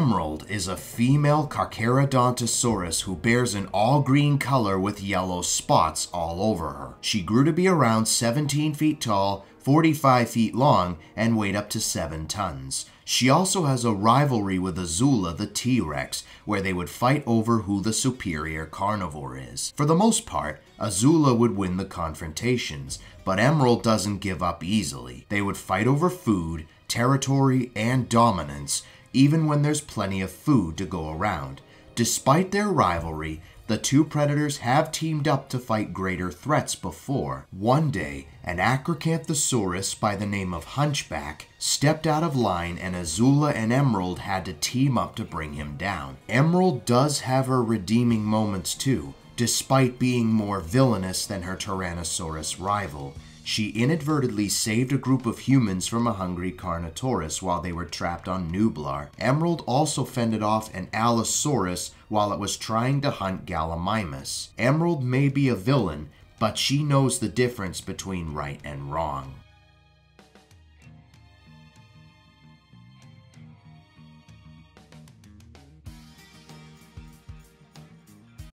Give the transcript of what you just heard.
Emerald is a female Carcharodontosaurus who bears an all green color with yellow spots all over her. She grew to be around 17 feet tall, 45 feet long, and weighed up to 7 tons. She also has a rivalry with Azula the T Rex, where they would fight over who the superior carnivore is. For the most part, Azula would win the confrontations, but Emerald doesn't give up easily. They would fight over food, territory, and dominance, even when there's plenty of food to go around. Despite their rivalry, the two predators have teamed up to fight greater threats before. One day, an Acrocanthosaurus by the name of Hunchback stepped out of line and Azula and Emerald had to team up to bring him down. Emerald does have her redeeming moments too, despite being more villainous than her Tyrannosaurus rival. She inadvertently saved a group of humans from a hungry Carnotaurus while they were trapped on Nublar. Emerald also fended off an Allosaurus while it was trying to hunt Gallimimus. Emerald may be a villain, but she knows the difference between right and wrong.